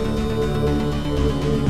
Música